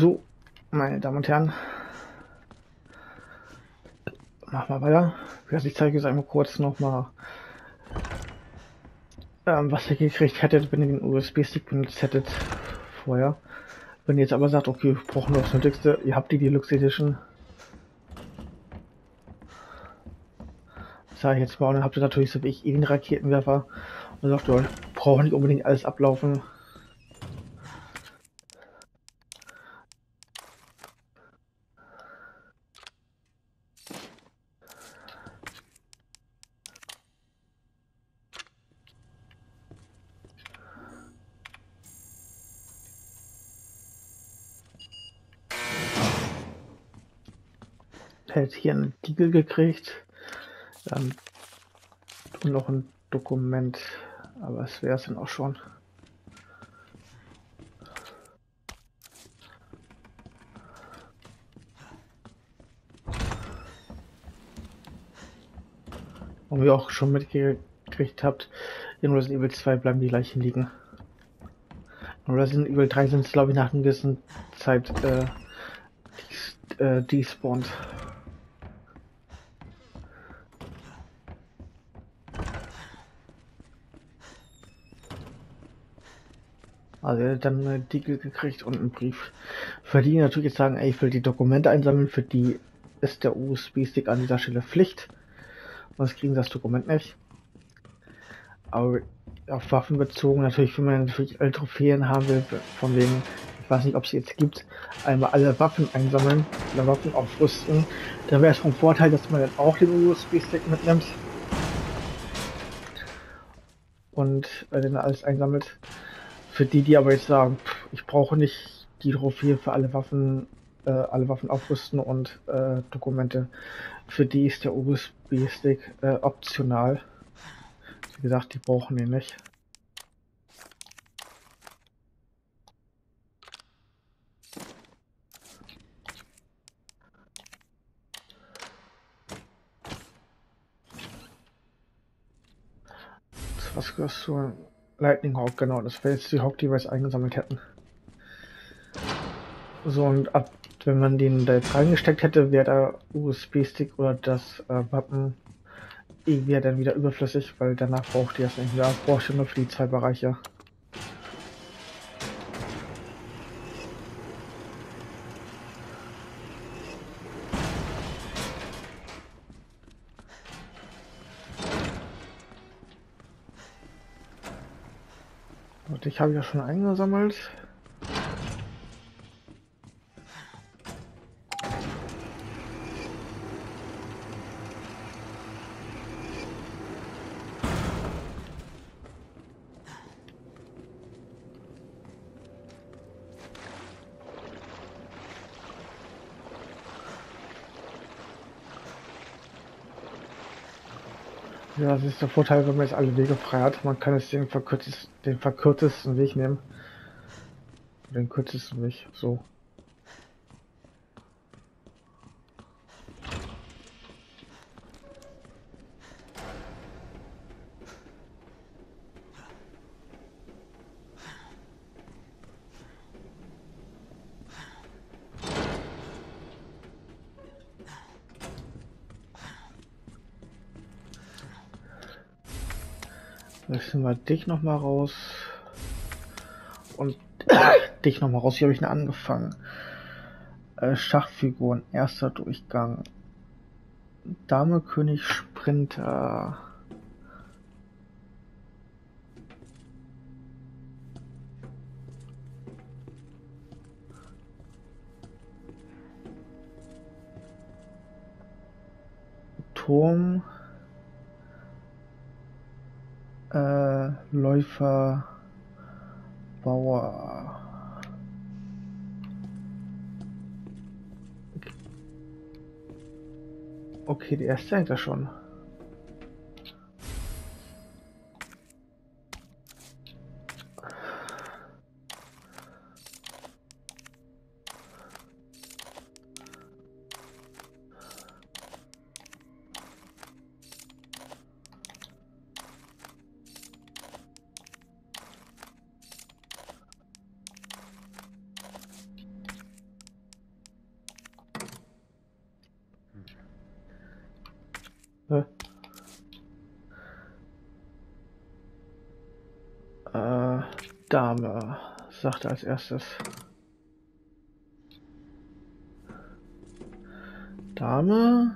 So, meine Damen und Herren, machen wir weiter. Ich zeige jetzt einmal kurz nochmal, ähm, was ihr gekriegt hättet, wenn ihr den USB-Stick benutzt hättet vorher. Wenn ihr jetzt aber sagt, okay, wir brauchen nur das Nötigste, ihr habt die Deluxe Edition. Sag ich jetzt mal, und dann habt ihr natürlich so wie ich eh den Raketenwerfer und sagt, ihr braucht nicht unbedingt alles ablaufen. Hätte hier einen Titel gekriegt. Ähm, und noch ein Dokument. Aber es wäre es dann auch schon. Und wie ihr auch schon mitgekriegt habt, in Resident Evil 2 bleiben die Leichen liegen. In Resident Evil 3 sind es glaube ich nach einer gewissen Zeit äh, äh, despawned. Also er hat dann einen Artikel gekriegt und einen Brief. Für die natürlich jetzt sagen, ey, ich will die Dokumente einsammeln, für die ist der USB-Stick an dieser Stelle Pflicht. Sonst kriegen das Dokument nicht. Aber auf Waffen bezogen, natürlich, wenn man natürlich alle Trophäen haben will, von wegen, ich weiß nicht, ob es jetzt gibt, einmal alle Waffen einsammeln, alle Waffen aufrüsten, dann wäre es vom Vorteil, dass man dann auch den USB-Stick mitnimmt und äh, dann alles einsammelt. Für die, die aber jetzt sagen, pff, ich brauche nicht die Trophäe für alle Waffen, äh, alle Waffen aufrüsten und äh, Dokumente, für die ist der USB-Stick äh, optional. Wie gesagt, die brauchen den nicht. Was gehörst du? Lightning Hawk, genau, das wäre jetzt die Hawk, die wir jetzt eingesammelt hätten. So, und ab, wenn man den da jetzt reingesteckt hätte, wäre der USB-Stick oder das äh, Wappen wäre dann wieder überflüssig, weil danach braucht ihr es nicht mehr. Braucht ihr nur für die zwei Bereiche. Und ich habe ja schon eingesammelt. Das ist der Vorteil, wenn man jetzt alle Wege frei hat. Man kann jetzt den, verkürztesten, den verkürztesten Weg nehmen. Den kürzesten Weg, so. Wir dich noch mal raus. Und dich noch mal raus. Hier habe ich ihn angefangen. Äh, Schachfiguren, erster Durchgang. Dame, König, Sprinter. Turm. Läufer, Bauer. Okay, die erste hängt da schon. Äh, Dame, sagte als erstes. Dame.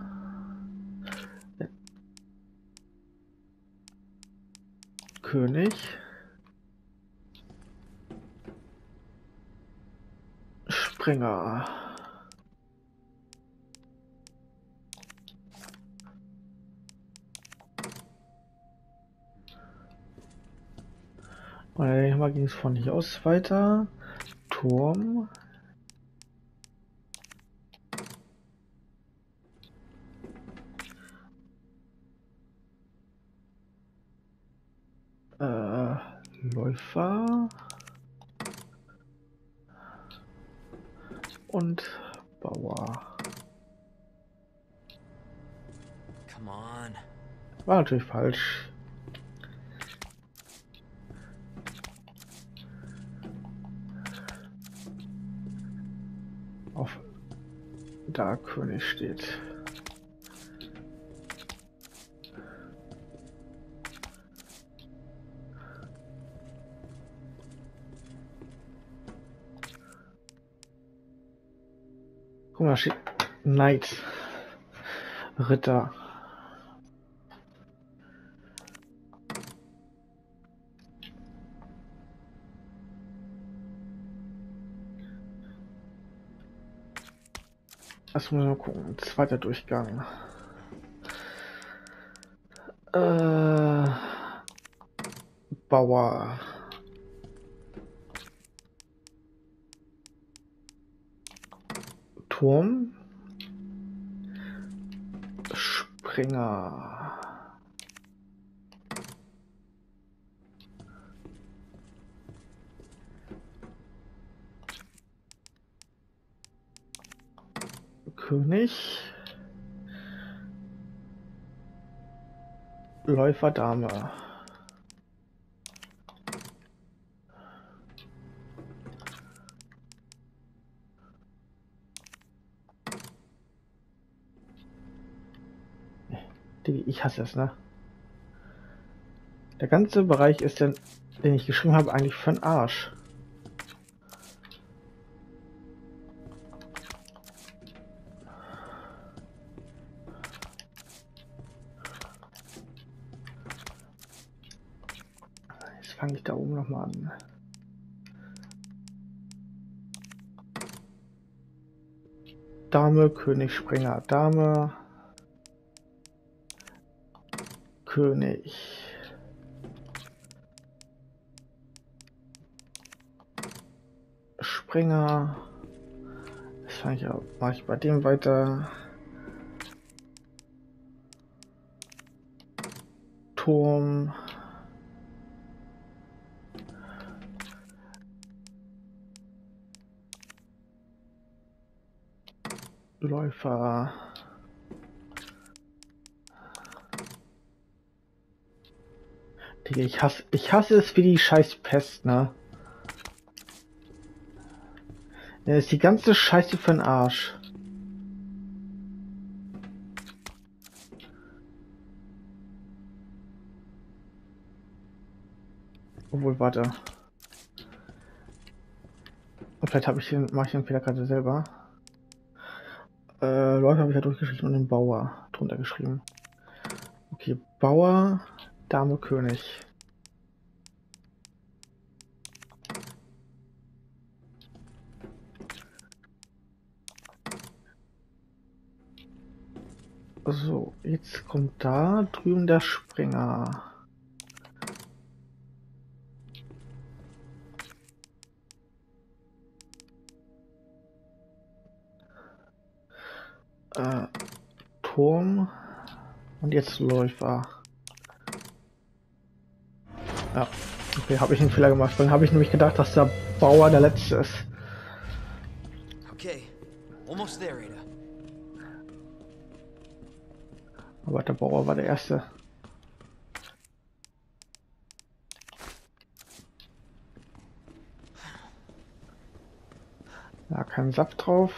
König. Springer. Und dann ging es von hier aus weiter. Turm. Äh, Läufer. Und Bauer. War natürlich falsch. König steht. Guck mal, Knight. Ritter. Das muss mal gucken. Zweiter Durchgang. Äh, Bauer. Turm. Springer. König. Läufer Dame. Ich hasse es, ne? Der ganze Bereich ist denn, den ich geschrieben habe, eigentlich für den Arsch. Da oben noch mal an. Dame, König, Springer, Dame, König. Springer. Das fange ich auch, mache ich bei dem weiter. Turm. Läufer. Digga, ich hasse, ich hasse es wie die scheiß Pest, ne? Ja, ist die ganze Scheiße für den Arsch. Obwohl, warte. Und vielleicht habe ich den, mache ich den Fehler gerade selber. Leute habe ich ja durchgeschrieben und den Bauer drunter geschrieben. Okay, Bauer, Dame, König. So, jetzt kommt da drüben der Springer. Turm. Und jetzt Läufer. Ja, okay, habe ich einen Fehler gemacht. Dann habe ich nämlich gedacht, dass der Bauer der letzte ist. Okay. Almost there, Ada. Aber der Bauer war der erste. Ja, kein Saft drauf.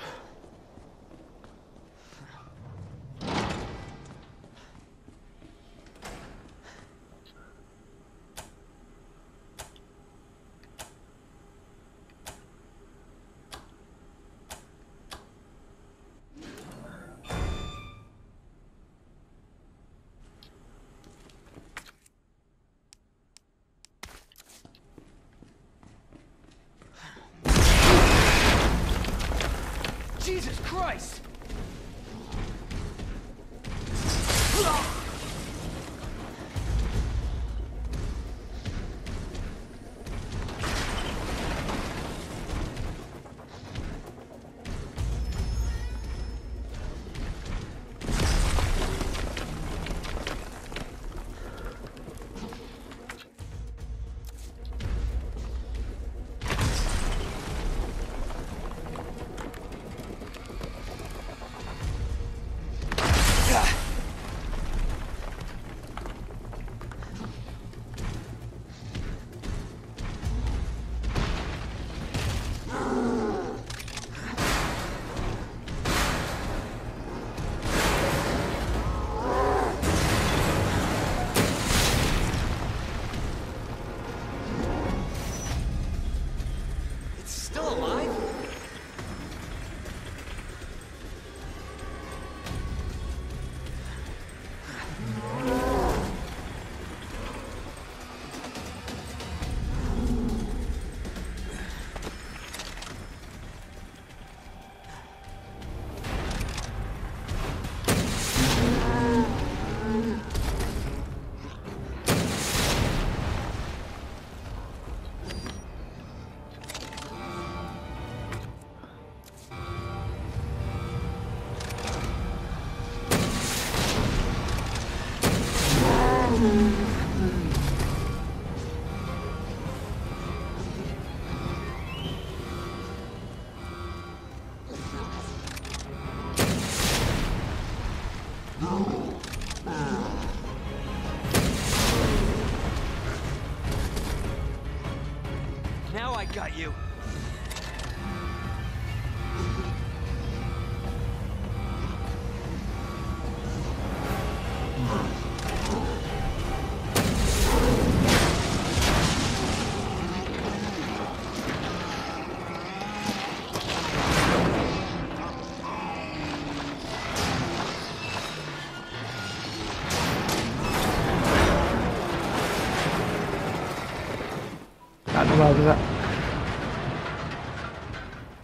Normalerweise,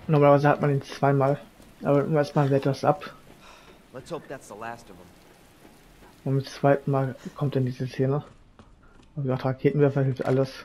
normalerweise hat man ihn zweimal. Aber erstmal wehrt das ab. Let's hope that's the last of them. Und beim zweiten Mal kommt dann diese Szene. Und wie gesagt, Raketenwerfer hilft alles.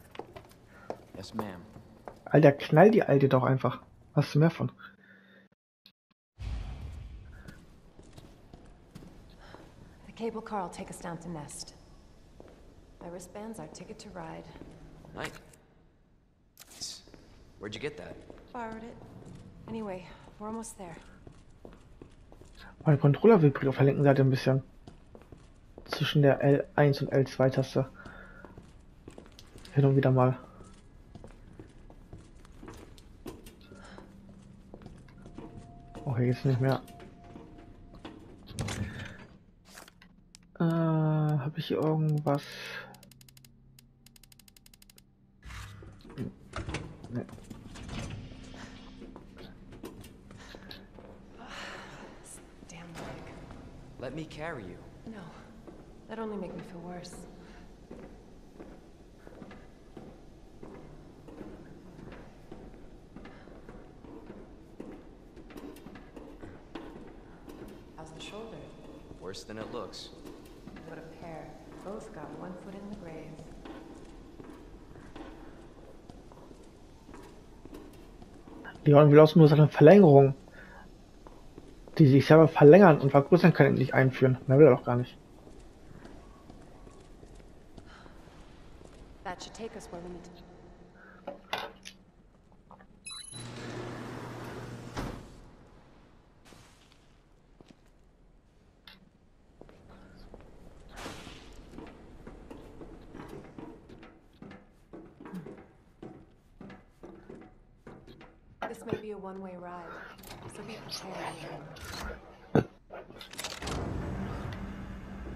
Yes, ma'am. Alter, knall die Alte doch einfach. Hast du mehr von? The cable car will take us down to Nest. My wristband's our ticket to ride. Nice. Where'd you get that? Borrowed it. Anyway, we're almost there. Mein Controller vibriert auf der linken Seite ein bisschen. Zwischen der L1 und L2-Taste. Hin und wieder mal. Okay, jetzt nicht mehr. Äh, habe ich irgendwas? Nee. Damn leg. Let me carry you. No. That'd only make me feel worse. Looks. What a pair. Both got one foot in the grave. Leon will auch nur seine Verlängerung, die sich selber verlängern und vergrößern können, nicht einführen. Mehr will er doch gar nicht. That should take us where we need to. So be prepared.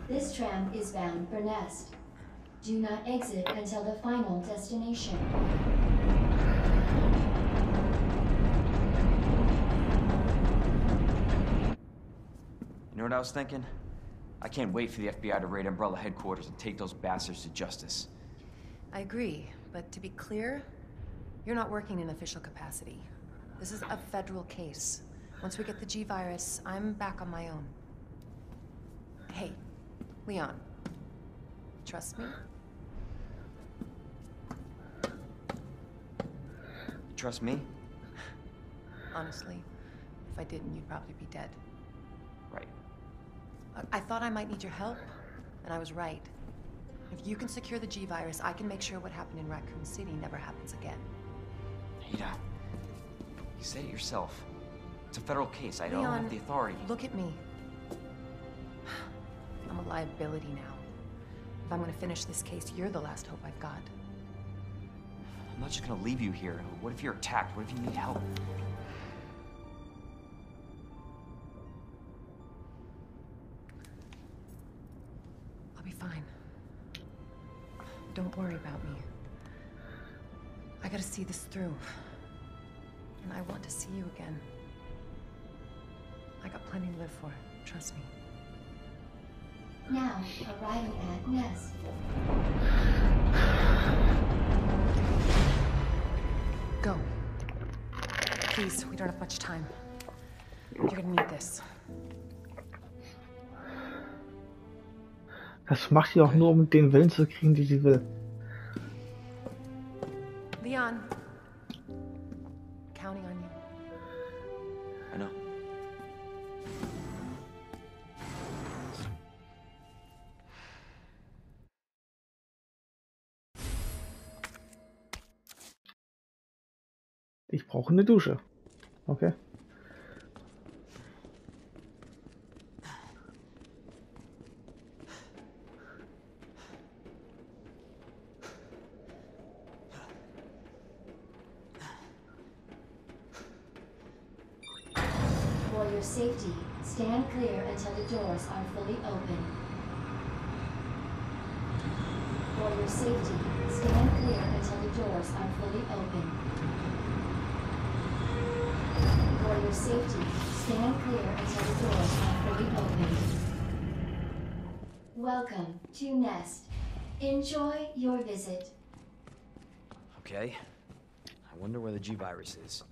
This tram is bound for Nest. Do not exit until the final destination. You know what I was thinking? I can't wait for the FBI to raid Umbrella headquarters and take those bastards to justice. I agree, but to be clear, you're not working in official capacity. This is a federal case. Once we get the G virus, I'm back on my own. Hey, Leon. Trust me? Trust me? Honestly, if I didn't, you'd probably be dead. Right. I- I thought I might need your help, and I was right. If you can secure the G virus, I can make sure what happened in Raccoon City never happens again. Ada, said it yourself. It's a federal case. I don't have the authority. Look at me. I'm a liability now. If I'm gonna finish this case, you're the last hope I've got. I'm not just gonna leave you here. What if you're attacked? What if you need help? I'll be fine. Don't worry about me. I gotta see this through. And I want to see you again. I got plenty to live for. Trust me. Now, arriving at Nest. Go. Please, we don't have much time. You're gonna need this. Das macht sie auch nur, um den Willen zu kriegen, die sie will. Counting on you. I know. Ich brauche eine Dusche. Okay. Safety, stand clear until the doors are fully open. Welcome to Nest. Enjoy your visit. Okay. I wonder where the G virus is.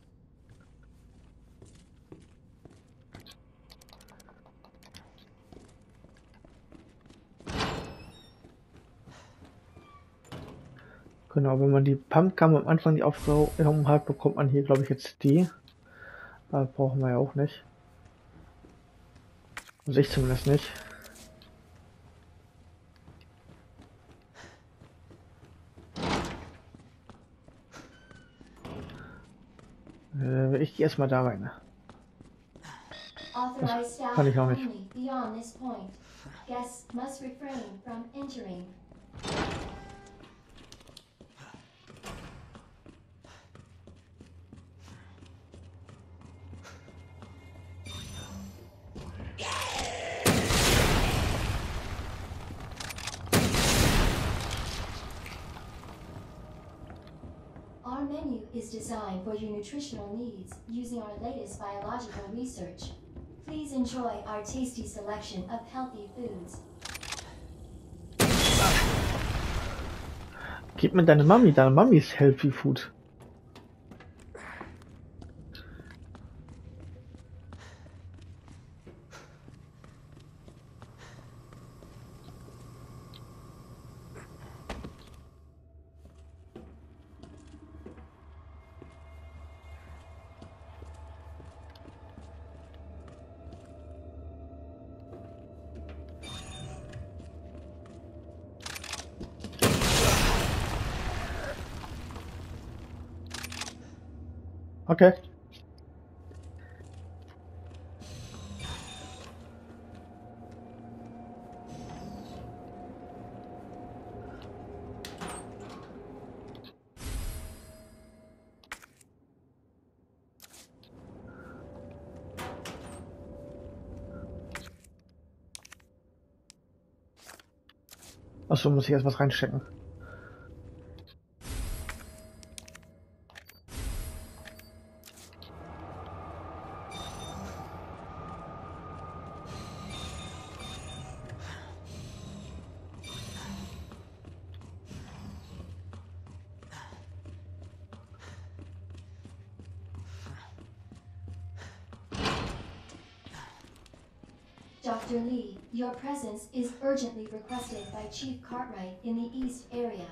Genau, wenn man die Pumpgun am Anfang die Aufgabe hat, bekommt man hier, glaube ich, jetzt die. Aber brauchen wir ja auch nicht. Also ich zumindest nicht. Äh, ich gehe erstmal da rein. Staff kann ich auch nicht. Designed for your nutritional needs using our latest biological research. Please enjoy our tasty selection of healthy foods. Gib mir deine Mami, deine Mami ist Healthy Food. Okay. Achso, muss ich erst was reinstecken. Dr. Lee, your presence is urgently requested by Chief Cartwright in the East area.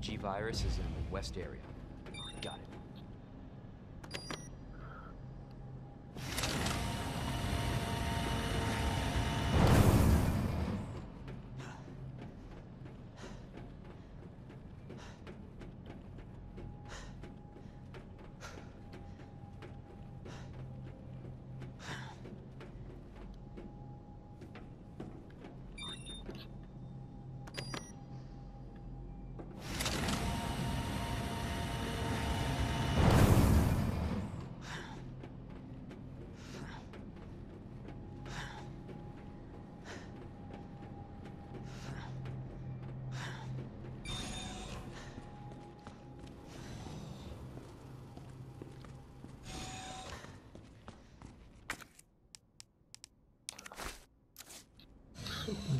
G-Virus is in the west area.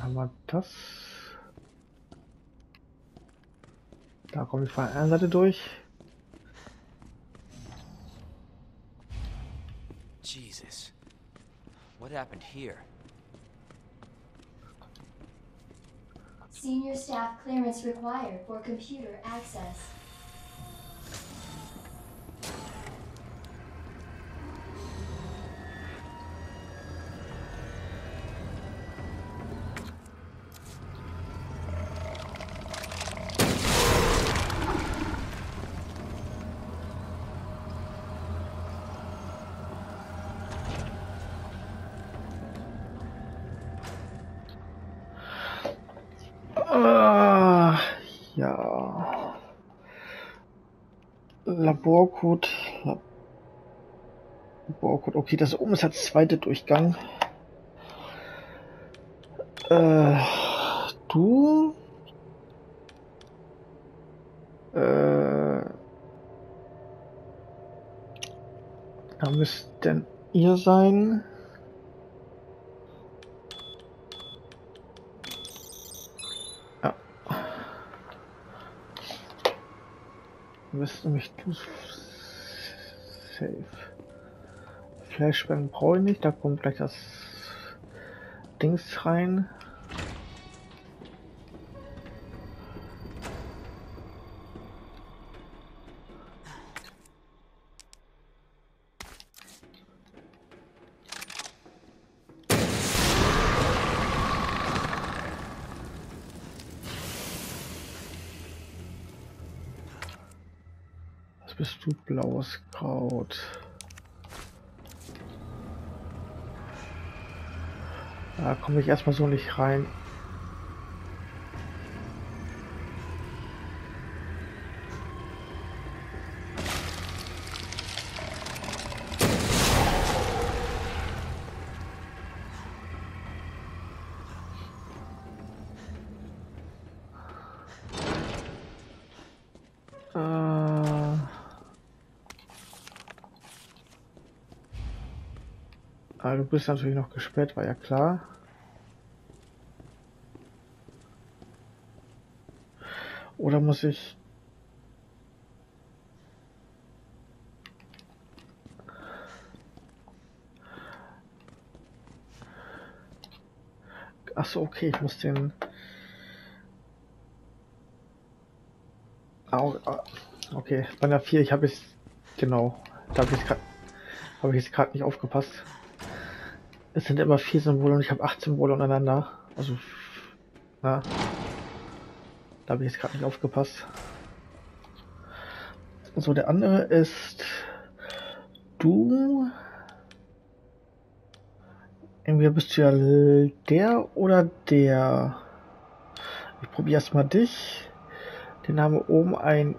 Dann haben wir das. Da komme ich von der anderen Seite durch. Jesus. What happened here? Senior staff clearance required for computer access. Ah, ja. Laborcode. Lab- Laborcode. Okay, das oben ist der zweite Durchgang. Äh, du? Äh, da müsst denn ihr sein. Bist nämlich du safe. Flashbang brauche ich nicht, da kommt gleich das Dings rein. Kraut. Da komme ich erstmal so nicht rein. Bist natürlich noch gesperrt, war ja klar. Oder muss ich... Ach so, okay, ich muss den... Au, ah, okay, bei der 4, ich habe es... Genau, da habe ich jetzt gerade nicht aufgepasst. Es sind immer vier Symbole und ich habe acht Symbole untereinander. Also, na, da habe ich jetzt gerade nicht aufgepasst. So, der andere ist du. Entweder bist du ja der oder der. Ich probiere erstmal dich. Den haben wir oben ein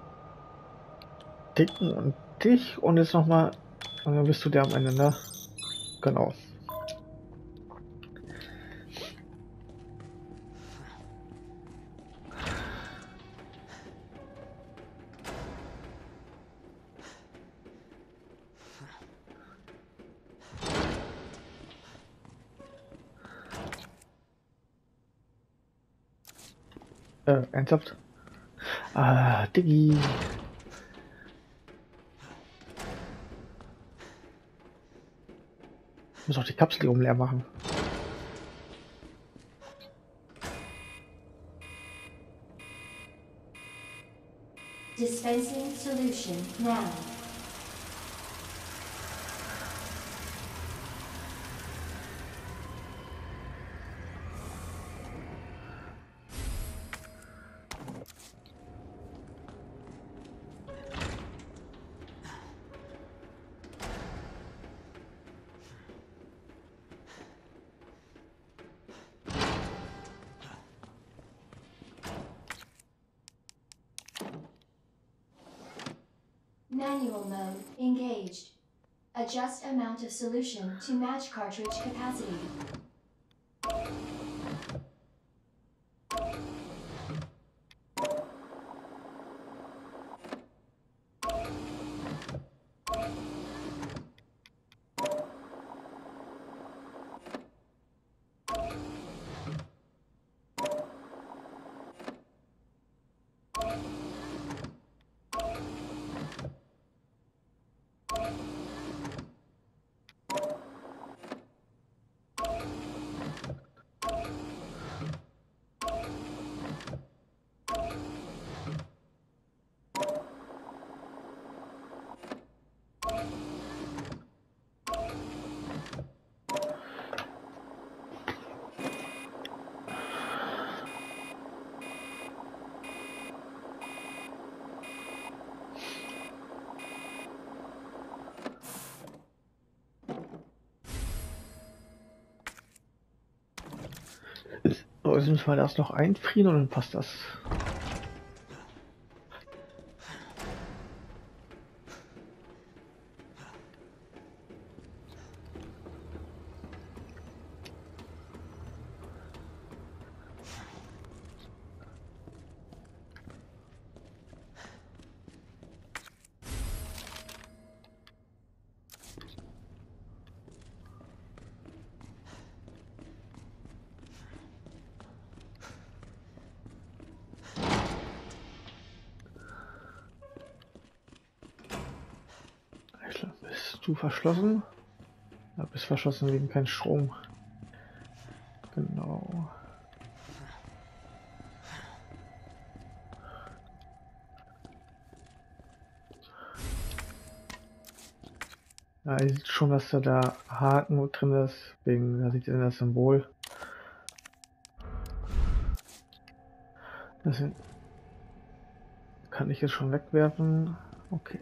dicken und dich und jetzt nochmal. Und dann bist du der am Ende, ne? Genau. Äh, ernsthaft? Ah, Diggi. Ich muss auch die Kapsel hier oben leer machen. Dispensing solution now. Amount of solution to match cartridge capacity. Müssen wir das noch einfrieren und dann passt das. Bist du verschlossen? Ja, bist verschlossen wegen kein Strom. Genau. Ja, ihr seht schon, dass da der Haken drin ist, wegen, da sieht ihr das Symbol. Das kann ich jetzt schon wegwerfen. Okay.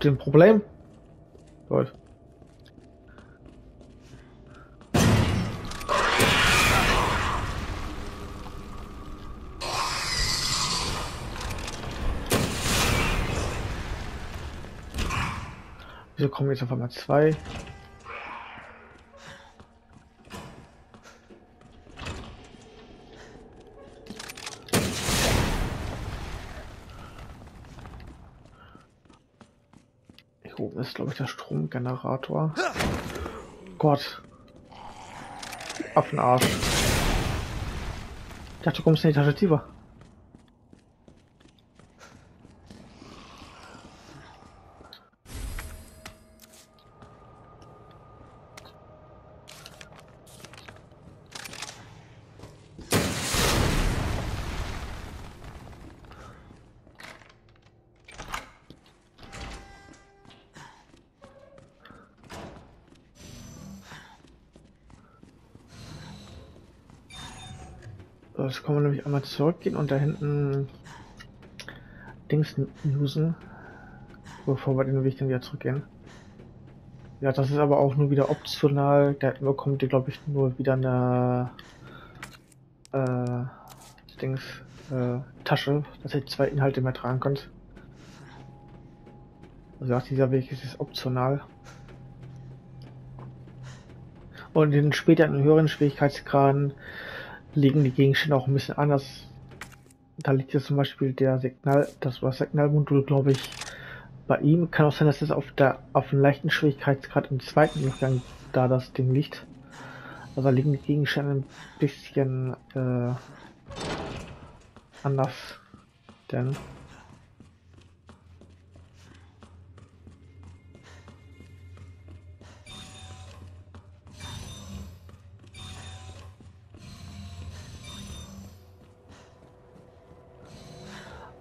Habt ihr ein Problem? Gut. Wieso kommen jetzt auf einmal zwei? Hier oben ist, glaube ich, der Stromgenerator. Gott. Affenarsch. Ich dachte, du kommst in tiefer. Einmal zurückgehen und da hinten Dings usen, bevor wir den Weg dann wieder zurückgehen. Ja, das ist aber auch nur wieder optional. Da bekommt ihr, glaube ich, nur wieder eine äh, Dings äh, Tasche, dass ihr zwei Inhalte mehr tragen könnt. Also ja, dieser Weg ist jetzt optional. Und in späteren höheren Schwierigkeitsgraden liegen die Gegenstände auch ein bisschen anders. Da liegt jetzt zum Beispiel der Signal, das war Signalmodul, glaube ich, bei ihm. Kann auch sein, dass es auf der auf einem leichten Schwierigkeitsgrad im zweiten Durchgang da das Ding liegt. Also da liegen die Gegenstände ein bisschen äh, anders. Denn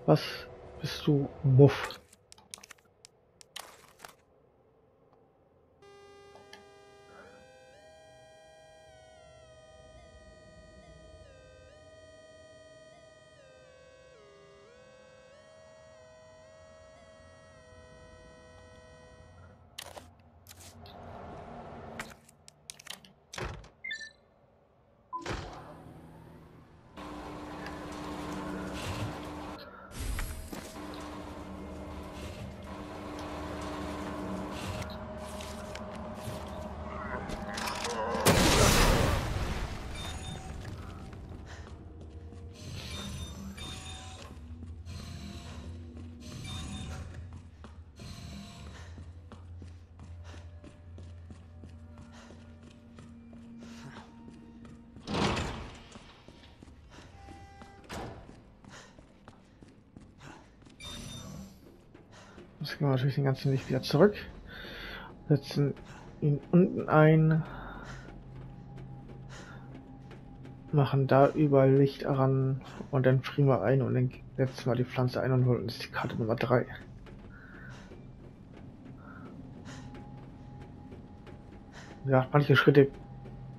was bist du Muff? Wir natürlich den ganzen Weg wieder zurück. Setzen ihn unten ein. Machen da überall Licht ran und dann frieren wir ein und dann setzen wir die Pflanze ein und holen uns die Karte Nummer 3. Ja, manche Schritte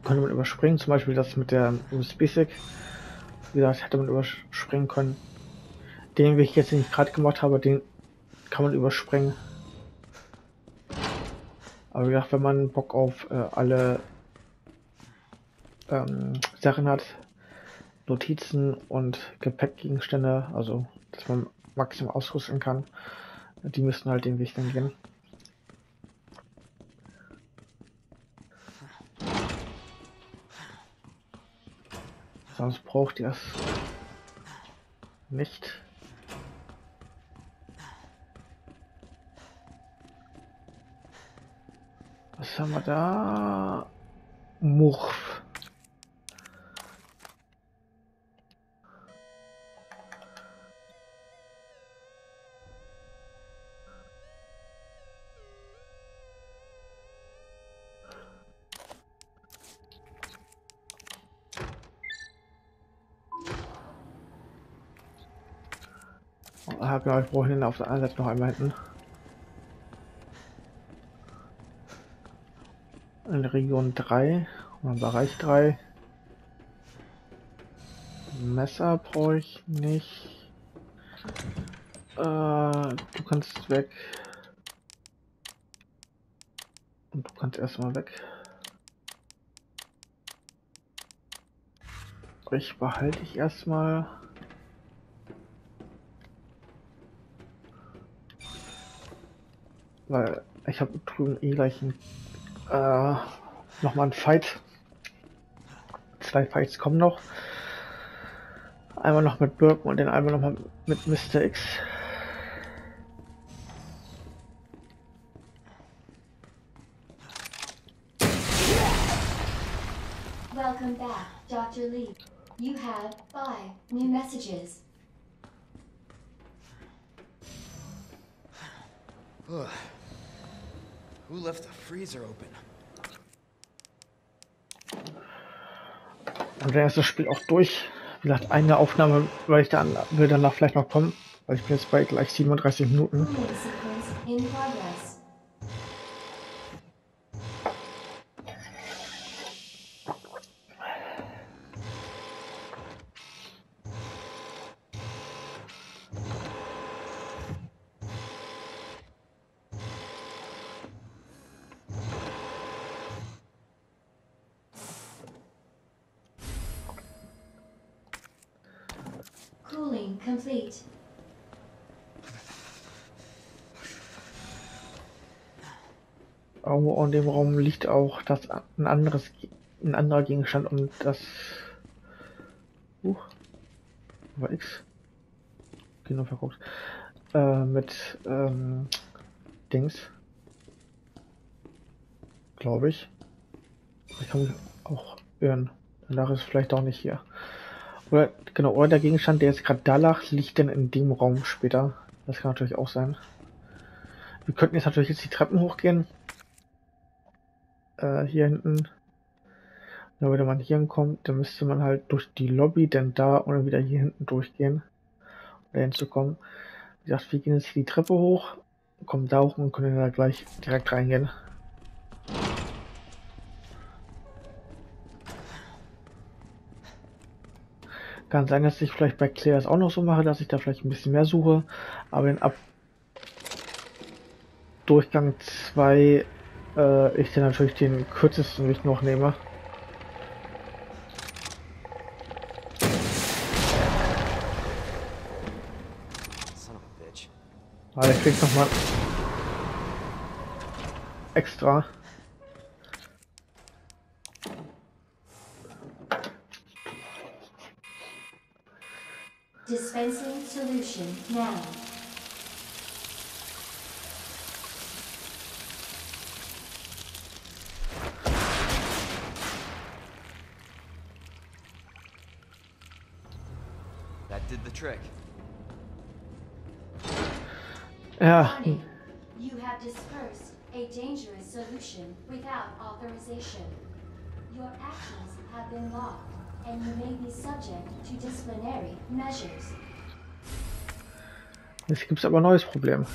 könnte man überspringen, zum Beispiel das mit der USB-Stick. Wie gesagt, hätte man überspringen können. Den Weg jetzt, den ich gerade gemacht habe, den kann man überspringen. Aber wie gesagt, wenn man Bock auf äh, alle ähm, Sachen hat, Notizen und Gepäckgegenstände, also dass man maximal ausrüsten kann, die müssten halt den Weg dann gehen. Sonst braucht ihr es nicht. Was haben wir da? Murf. Ah, genau, ich brauche den auf der anderen Seite noch einmal hinten. In Region 3 oder Bereich 3. Messer brauche ich nicht. Äh, du kannst weg. Und du kannst erstmal weg. Ich behalte ich erstmal. Weil ich habe drüben eh gleich ein, äh, nochmal ein Fight. Zwei Fights kommen noch. Einmal noch mit Birken und dann einmal noch mal mit Mr. X. Welcome back, Dr. Lee. You have five new messages. Freezer open? Und dann ist das Spiel auch durch. Wie gesagt, eine Aufnahme weil ich dann, will danach vielleicht noch kommen, weil ich bin jetzt bei gleich 37 Minuten. In dem Raum liegt auch das ein anderes ein anderer Gegenstand und das uh, war X? Genau verguckt. Äh, mit ähm, Dings. Glaube ich. Ich kann mich auch irren. Danach ist vielleicht auch nicht hier. Oder genau oder der Gegenstand der jetzt gerade da lag liegt dann in dem Raum später? Das kann natürlich auch sein. Wir könnten jetzt natürlich jetzt die Treppen hochgehen äh, hier hinten. Ja, wenn man hier hinkommt, dann müsste man halt durch die Lobby, dann da dann wieder hier hinten durchgehen, um da hinzukommen. Wie gesagt, wir gehen jetzt hier die Treppe hoch, kommen da hoch und können da gleich direkt reingehen. Kann sein, dass ich vielleicht bei Claire das auch noch so mache, dass ich da vielleicht ein bisschen mehr suche, aber in ab Durchgang 2 äh, ich dann natürlich den kürzesten Weg noch nehme. Son of a bitch. Aber der kriegt noch mal extra. Dispensing solution now. Solution without authorization. Your actions have been logged, and you may be subject to disciplinary measures. jetzt gibt's aber ein neues Problem.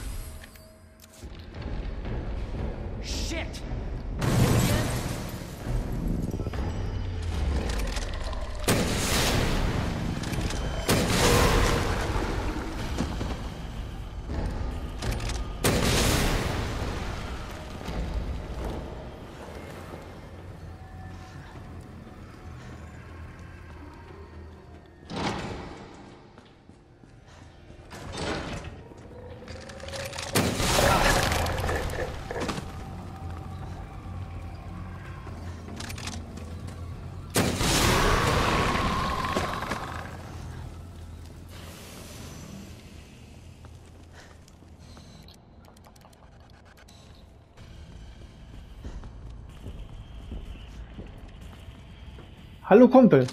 Hallo Kumpel.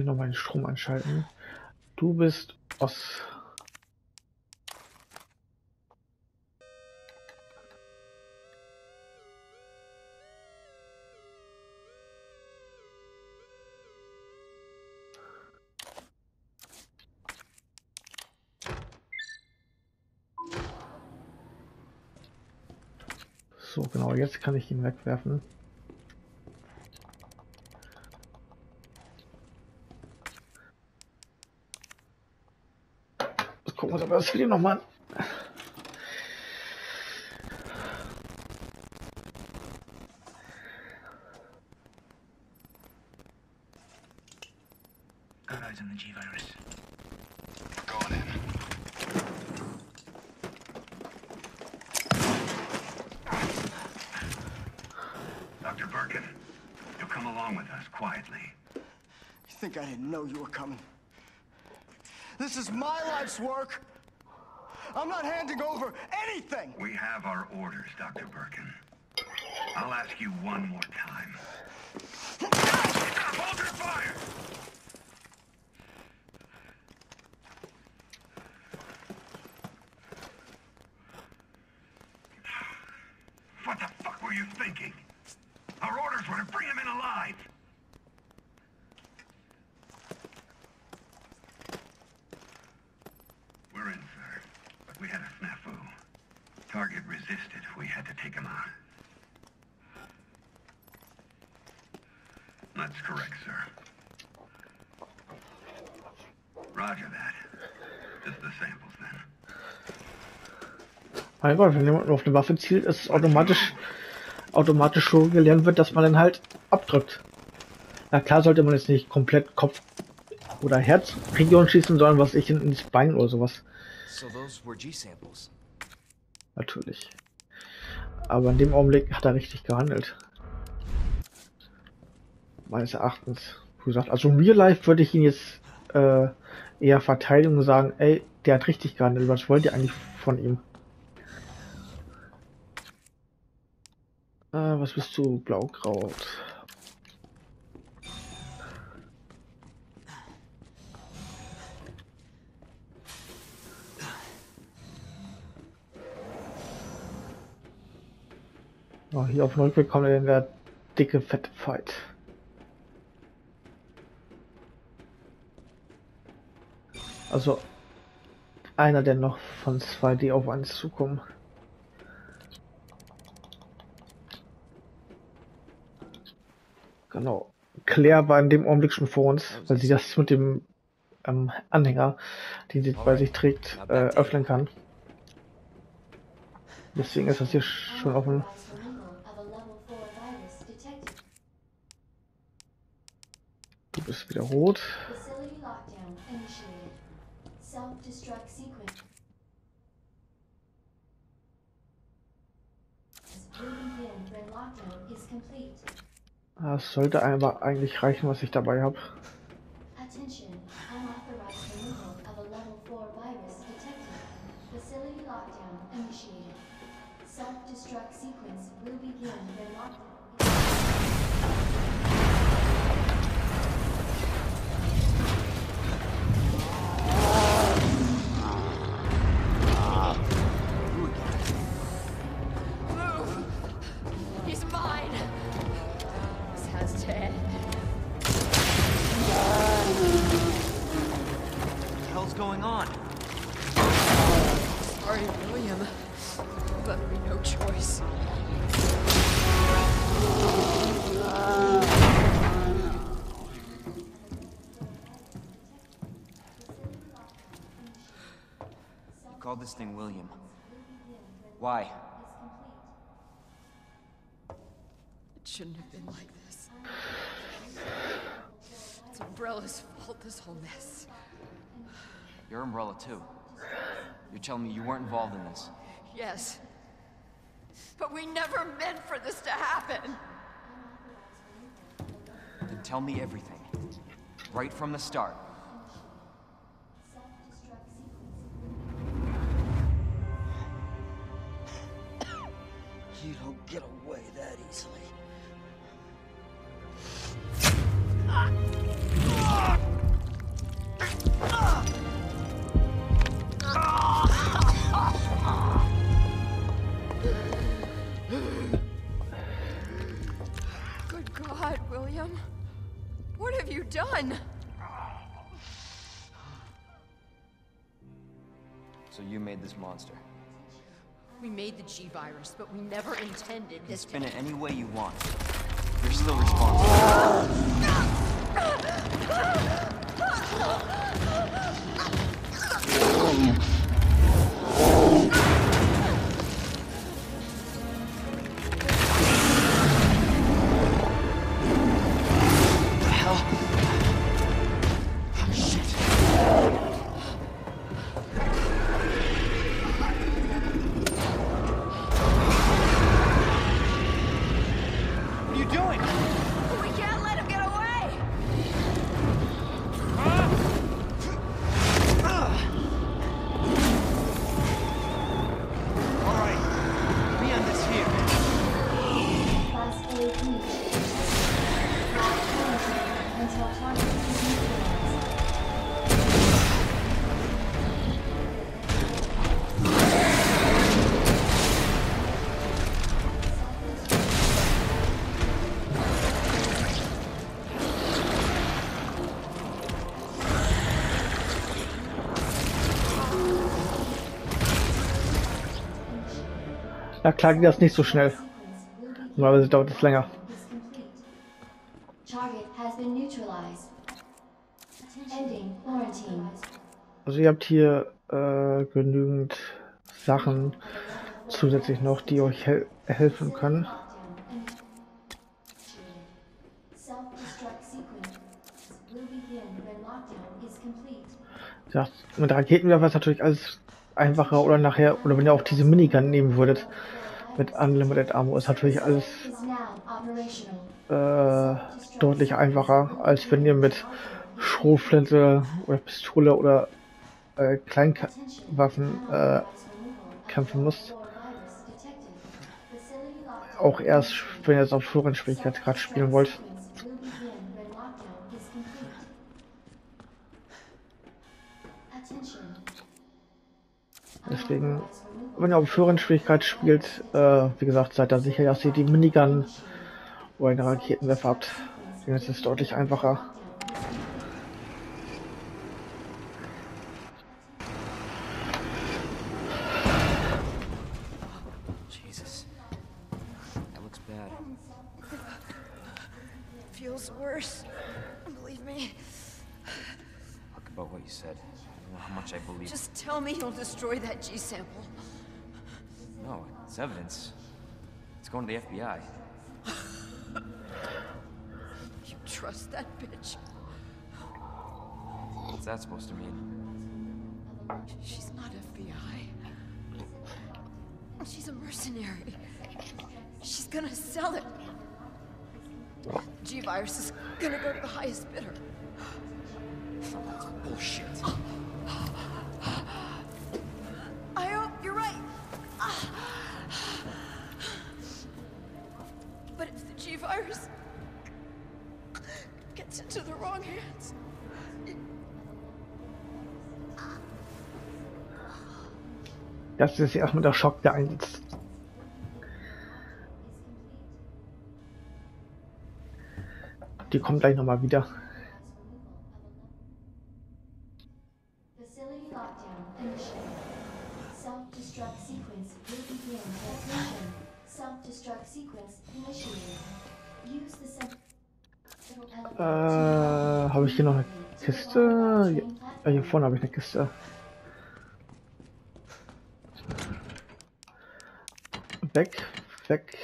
Will noch meinen Strom einschalten. Du bist Oss. So, genau, jetzt kann ich ihn wegwerfen. Us quietly. You think I didn't know you were coming? This is my life's work. I'm not handing over anything. We have our orders, Dr. Birkin. I'll ask you one more time. Hold your fire! What the fuck were you thinking? Our orders were to bring him in alive. Target resisted. We had to take him out. That's correct, sir. Roger that. Just the samples then. Mein Gott, wenn jemand nur auf eine Waffe zielt, ist es automatisch, automatisch so gelernt wird, dass man dann halt abdrückt. Na klar sollte man jetzt nicht komplett Kopf oder Herzregion schießen, sondern was ich in, ins Bein oder sowas. So those were G samples. Natürlich. Aber in dem Augenblick hat er richtig gehandelt. Meines Erachtens. Wie gesagt, also in Real Life würde ich ihn jetzt äh, eher verteidigen und sagen, ey, der hat richtig gehandelt. Was wollt ihr eigentlich von ihm? Äh, was bist du? Blaukraut. Hier auf Null bekommen wir der dicke, fette Fight. Also einer, der noch von 2D auf 1 zukommen. Genau. Claire war in dem Augenblick schon vor uns, weil sie das mit dem ähm, Anhänger, den sie bei sich trägt, äh, öffnen kann. Deswegen ist das hier schon auf dem Du bist wieder rot. Facility lockdown initiated. Self-destruct sequence. Will begin when lockdown is complete. Das sollte aber eigentlich reichen, was ich dabei habe. You called this thing William. Why? It shouldn't have been like this. It's Umbrella's fault, this whole mess. You're Umbrella too. You're telling me you weren't involved in this. Yes. But we never meant for this to happen. Then tell me everything. Right from the start. You don't get away that easily. Good God, William. What have you done? So you made this monster. We made the G-Virus, but we never intended this to spin it any way you want. You're still responsible. Na klar geht das nicht so schnell. Normalerweise dauert es länger. Also ihr habt hier äh, genügend Sachen zusätzlich noch, die euch hel helfen können. Ja, mit Raketenwerfer ist natürlich alles einfacher oder nachher, oder wenn ihr auch diese Minigun nehmen würdet mit Unlimited Ammo, ist natürlich alles äh, deutlich einfacher, als wenn ihr mit Schrotflinte oder Pistole oder äh, Kleinwaffen äh, kämpfen müsst. Auch erst, wenn ihr es auf höheren Schwierigkeitsgrad spielen wollt. Deswegen, wenn ihr auf höheren Schwierigkeit spielt, äh, wie gesagt, seid da sicher, dass ihr die Minigun oder eine Raketenwerfer habt. Ist es deutlich einfacher. Destroy that G sample. No, it's evidence. It's going to the FBI. You trust that bitch? What's that supposed to mean? She's not FBI. She's a mercenary. She's gonna sell it. G-Virus is gonna go to the highest bidder. Bullshit. I hope you're right. But if the G-Virus gets into the wrong hands, Das ist erstmal der Schock, der einsetzt. Die kommt gleich nochmal wieder. Vorne habe ich eine Kiste. Weg, weg.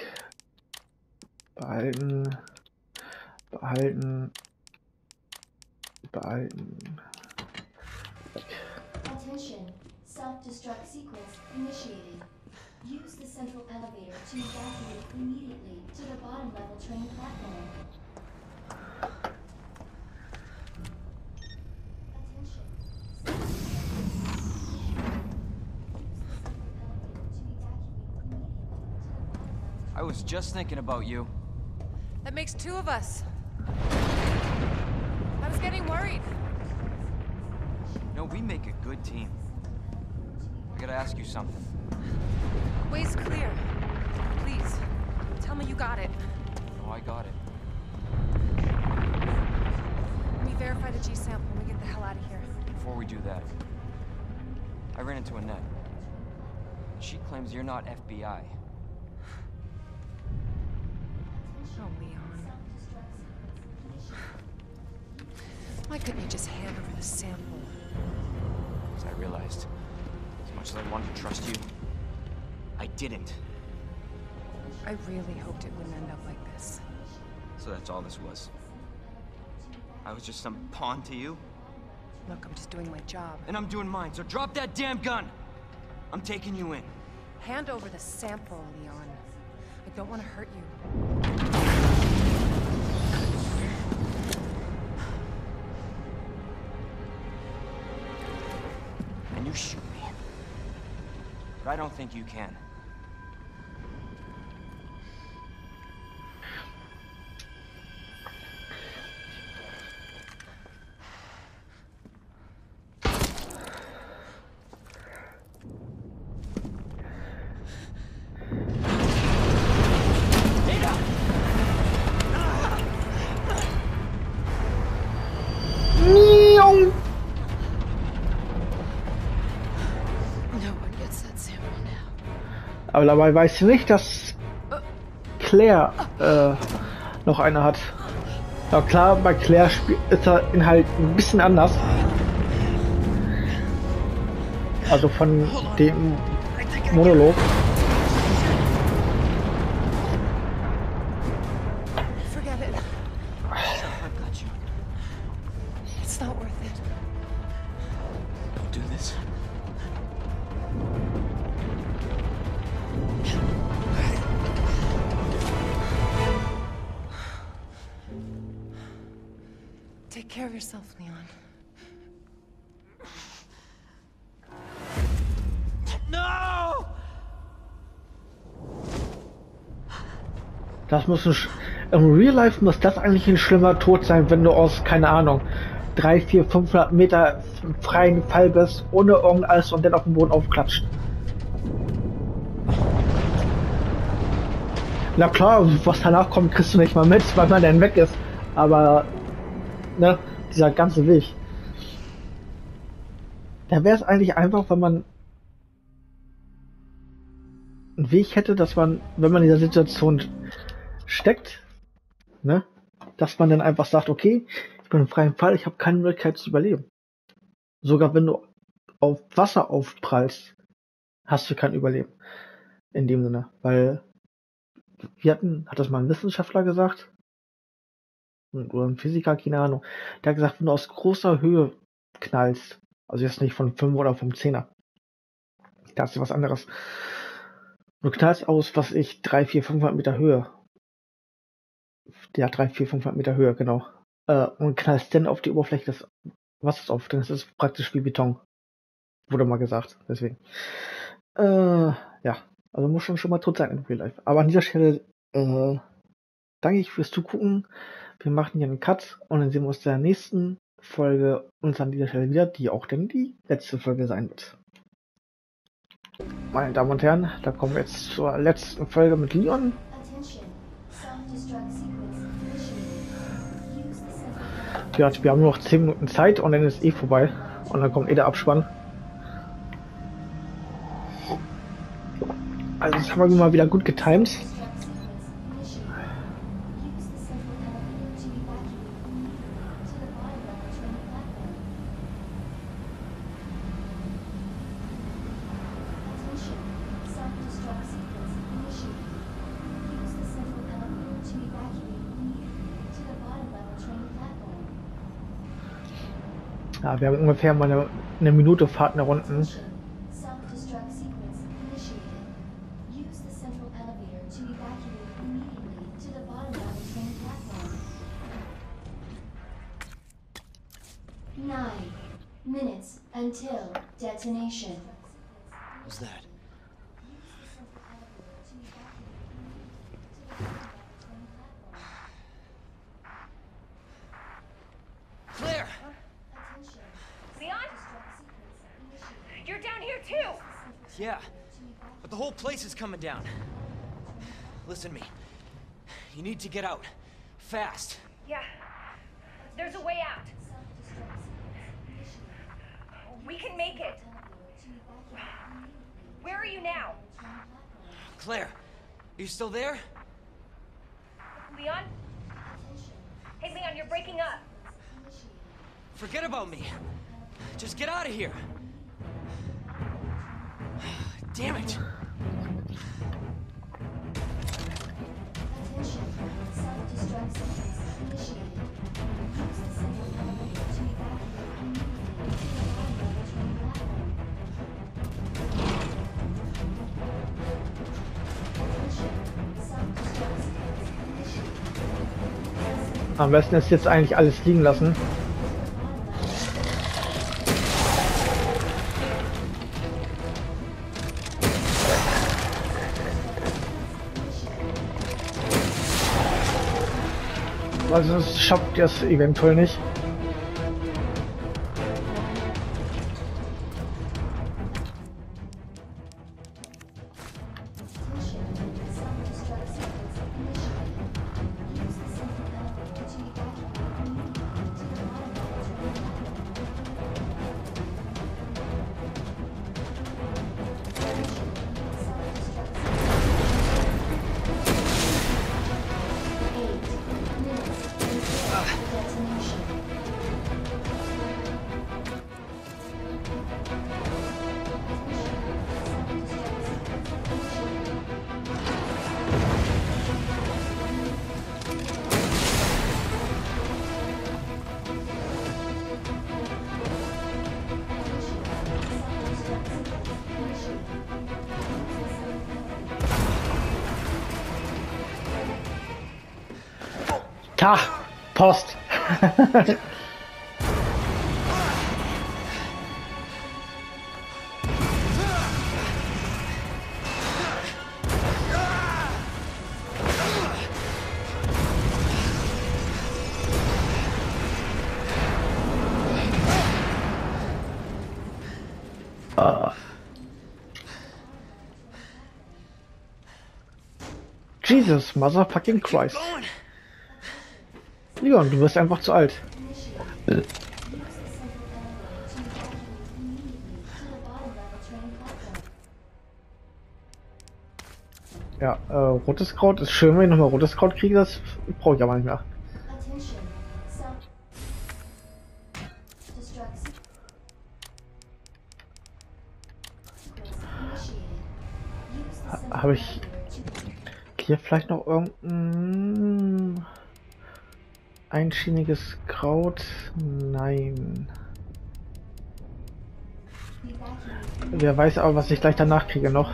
About you. That makes two of us. I was getting worried. No, we make a good team. I gotta ask you something. Way's clear. Please, tell me you got it. Oh, I got it. verify the G sample when we get the hell out of here. Before we do that, I ran into Annette. She claims you're not FBI. Why couldn't you just hand over the sample? As I realized, as much as I wanted to trust you, I didn't. I really hoped it wouldn't end up like this. So that's all this was. I was just some pawn to you, Look, I'm just doing my job. and I'm doing mine, so drop that damn gun! I'm taking you in. Hand over the sample, Leon. I don't want to hurt you. Shoot me. But I don't think you can. Aber dabei weißt du nicht, dass Claire äh, noch eine hat. Ja klar, bei Claire ist der Inhalt ein bisschen anders. Also von dem Monolog. Muss ein, im Real Life muss das eigentlich ein schlimmer Tod sein, wenn du aus, keine Ahnung, 3, 4, 500 Meter freien Fall bist, ohne irgendwas und dann auf dem Boden aufklatscht. Na klar, was danach kommt, kriegst du nicht mal mit, weil man dann weg ist. Aber, ne, dieser ganze Weg. Da wäre es eigentlich einfach, wenn man einen Weg hätte, dass man, wenn man in dieser Situation steckt, ne, dass man dann einfach sagt, okay, ich bin im freien Fall, ich habe keine Möglichkeit zu überleben. Sogar wenn du auf Wasser aufprallst, hast du kein Überleben. In dem Sinne, weil wir hatten, hat das mal ein Wissenschaftler gesagt, oder ein Physiker, keine Ahnung, der hat gesagt, wenn du aus großer Höhe knallst, also jetzt nicht von 5 oder vom 10er, da ist was anderes. Du knallst aus, was ich, 3, 4, 500 Meter Höhe. Ja, 3, 4, 500 Meter Höhe, genau. Äh, und knallst dann auf die Oberfläche des Wassers auf. Ist es praktisch wie Beton. Wurde mal gesagt, deswegen. Äh, ja, also muss schon schon mal tot sein in Real Life. Aber an dieser Stelle, äh, danke ich fürs Zugucken. Wir machen hier einen Cut und dann sehen wir uns in der nächsten Folge uns an dieser Stelle wieder, die auch dann die letzte Folge sein wird. Meine Damen und Herren, da kommen wir jetzt zur letzten Folge mit Leon. Ja, wir haben nur noch 10 Minuten Zeit und dann ist eh vorbei. Und dann kommt eh der Abspann. Also das haben wir mal wieder gut getimt. Wir haben ungefähr mal eine, eine Minute Fahrt nach unten. Besten ist jetzt eigentlich alles liegen lassen. Also das schafft ihr es eventuell nicht. Jesus, motherfucking Christ. Going. Leon, du wirst einfach zu alt. Ja, äh, rotes Kraut ist schön, wenn ich nochmal rotes Kraut kriege, das brauche ich aber nicht mehr. Symbol Habe ich hier vielleicht noch irgendein einschieniges Kraut? Nein. Wer weiß aber, was ich gleich danach kriege noch.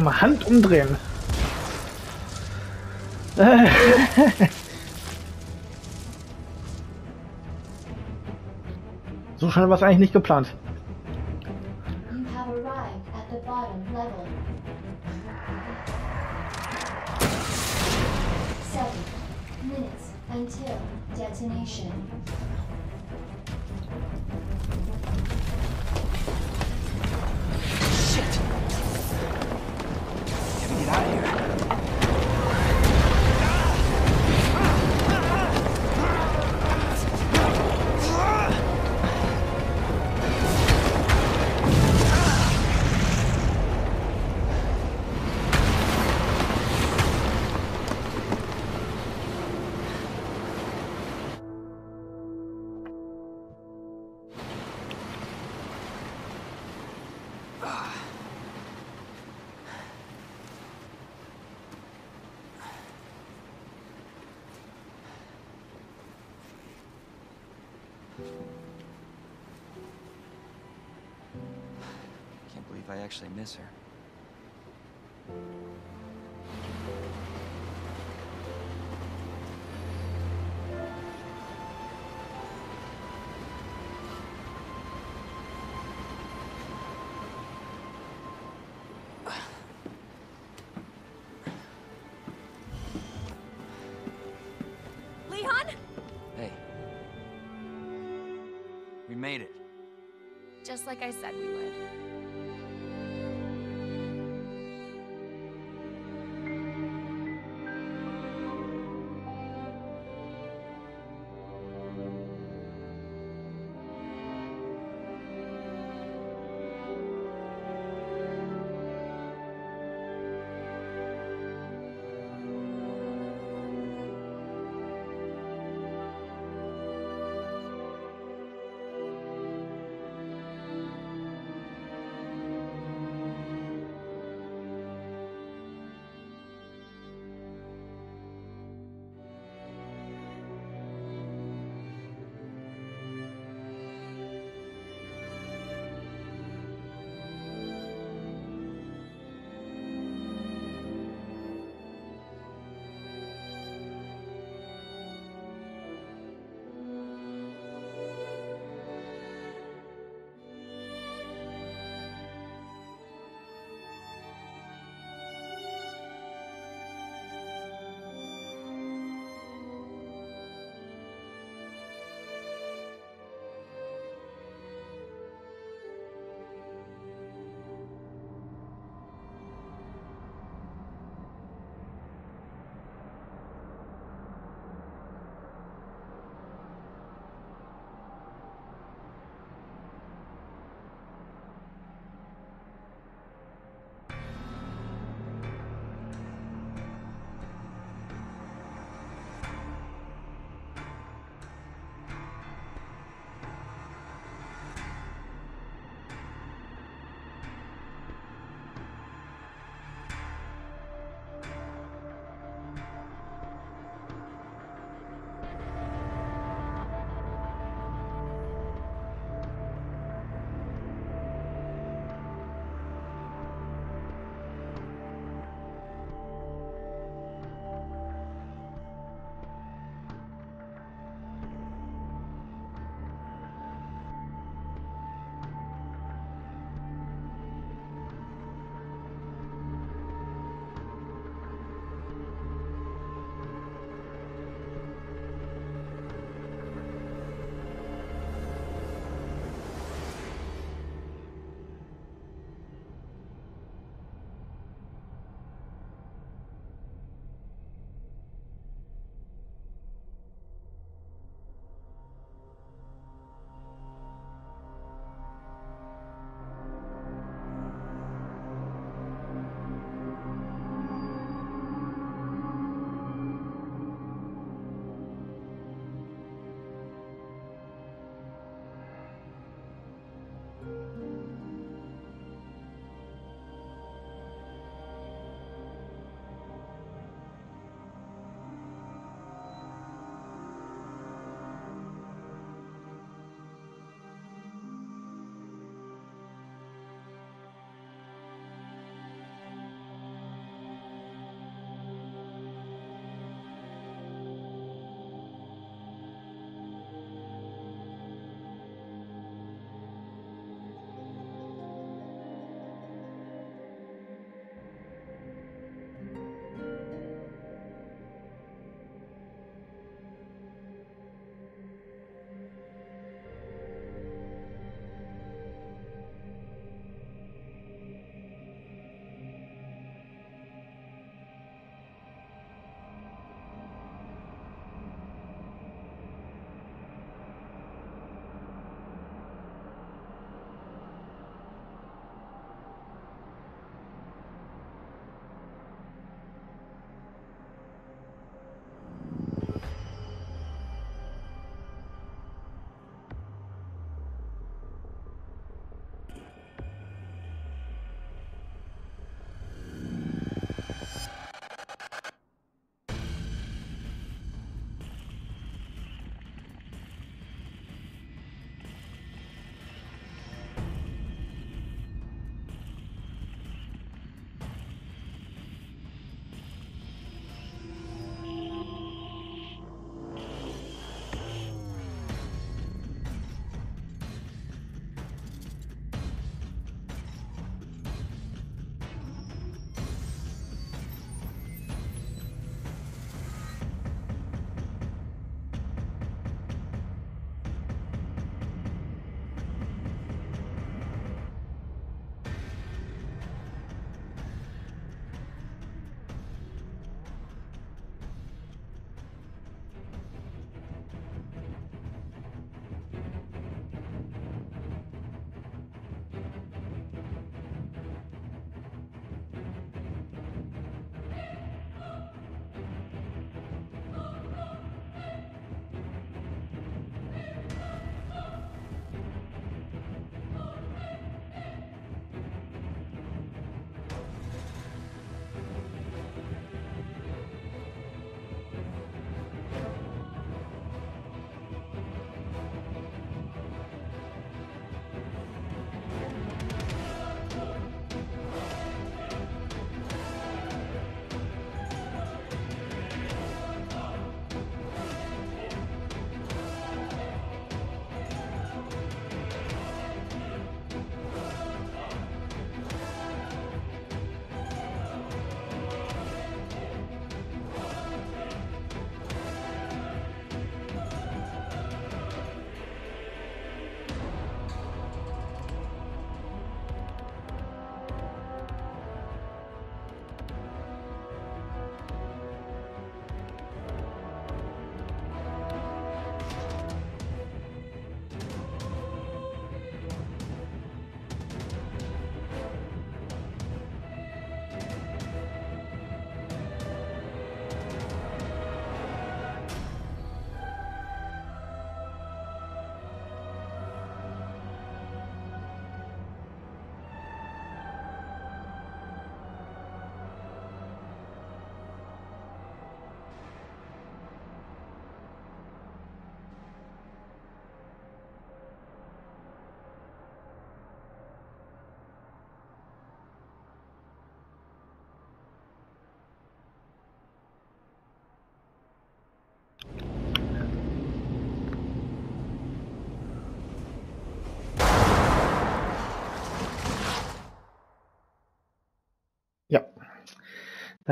Hand umdrehen. so schnell war es eigentlich nicht geplant. Actually miss her. Leon? Hey. We made it. Just like I said we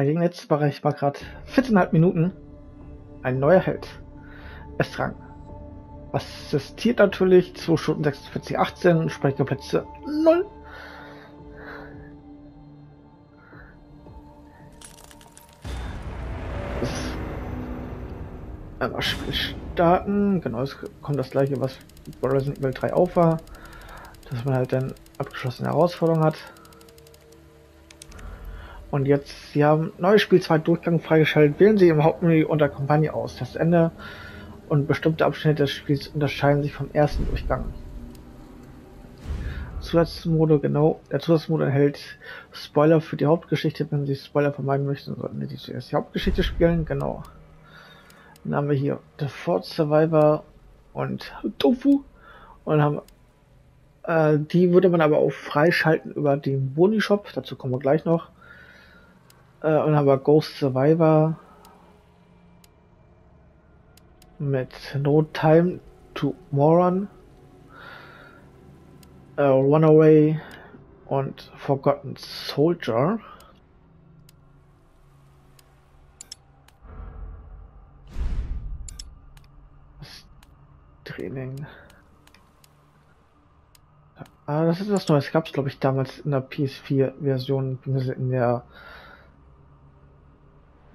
Dagegen letztes Bereich war gerade 14,5 Minuten. Ein neuer Held. S-Rang. Assistiert natürlich 2 Stunden 46, 18, Speicherplätze 0. Einmal Spiel starten. Genau, es kommt das gleiche, was bei Resident Evil 3 auf war. Dass man halt dann abgeschlossene Herausforderungen hat. Und jetzt, Sie haben neues Spiel 2 Durchgang freigeschaltet. Wählen Sie im Hauptmenü unter Kampagne aus. Das Ende und bestimmte Abschnitte des Spiels unterscheiden sich vom ersten Durchgang. Zusatzmode, genau. Der Zusatzmode enthält Spoiler für die Hauptgeschichte. Wenn Sie Spoiler vermeiden möchten, sollten Sie zuerst die Hauptgeschichte spielen. Genau. Dann haben wir hier The Fort Survivor und Tofu. Und haben äh, die würde man aber auch freischalten über den Boni Shop. Dazu kommen wir gleich noch. Äh, und haben wir Ghost Survivor mit No Time to Moron, uh, Runaway und Forgotten Soldier. Das Training. Ah, das ist was Neues. Gab es, glaube ich, damals in der PS4-Version, in der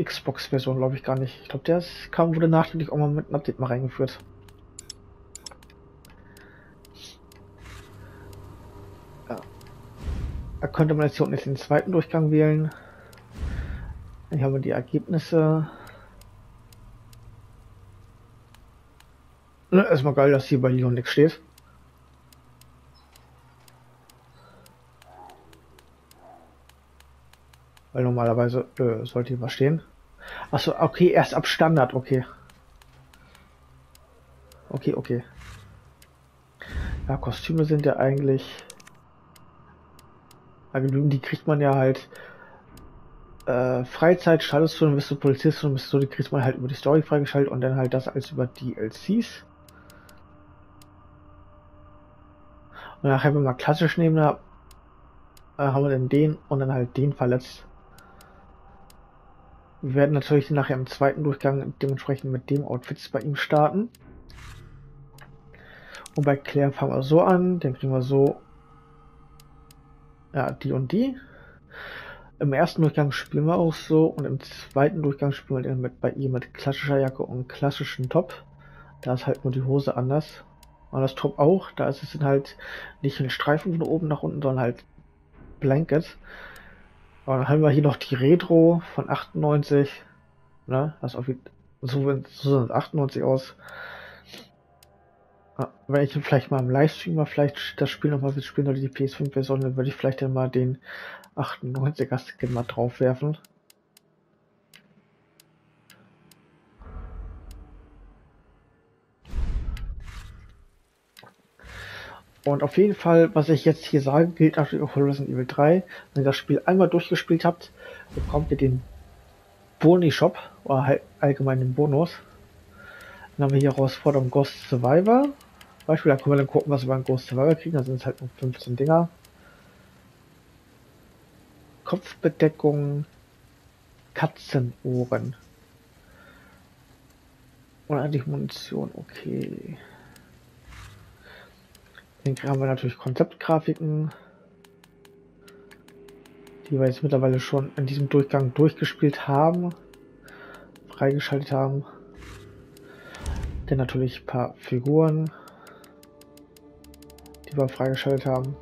Xbox-Version, glaube ich, gar nicht. Ich glaube, der kam, wurde nachträglich auch mal mit einem Update mal reingeführt. Ja. Da könnte man jetzt hier unten den zweiten Durchgang wählen. Hier haben wir die Ergebnisse. Ne, erstmal geil, dass hier bei Leon nichts steht. Weil normalerweise äh, sollte hier was stehen. Achso, okay, erst ab Standard, okay. Okay, okay. Ja, Kostüme sind ja eigentlich... Die kriegt man ja halt... Äh, Freizeit, Statusfilm, bist du Polizist und bist du, die kriegt man halt über die Story freigeschaltet und dann halt das als über DLCs. Und nachher, wenn wir klassisch nehmen, äh, haben wir dann den und dann halt den verletzt. Wir werden natürlich nachher im zweiten Durchgang dementsprechend mit dem Outfits bei ihm starten. Und bei Claire fangen wir so an, dann kriegen wir so ja, die und die. Im ersten Durchgang spielen wir auch so und im zweiten Durchgang spielen wir mit bei ihr mit klassischer Jacke und klassischen Top. Da ist halt nur die Hose anders. Und das Top auch, da ist es dann halt nicht ein Streifen von oben nach unten, sondern halt Blanket. Und dann haben wir hier noch die Retro von 98. Ne? Das auf, so, so sind 98 aus. Wenn ich vielleicht mal im Livestream mal vielleicht das Spiel nochmal spielen oder die PS5-Version, dann würde ich vielleicht dann mal den 98er Skin mal drauf Und auf jeden Fall, was ich jetzt hier sage, gilt natürlich auch für Resident Evil 3. Wenn ihr das Spiel einmal durchgespielt habt, bekommt ihr den Boni-Shop oder allgemein den Bonus. Dann haben wir hier Herausforderung Ghost Survivor. Beispiel, da können wir dann gucken, was wir beim Ghost Survivor kriegen. Da sind es halt nur 15 Dinger. Kopfbedeckung, Katzenohren. Und eigentlich Munition, okay. Dann haben wir natürlich Konzeptgrafiken, die wir jetzt mittlerweile schon in diesem Durchgang durchgespielt haben, freigeschaltet haben. Dann natürlich ein paar Figuren, die wir freigeschaltet haben.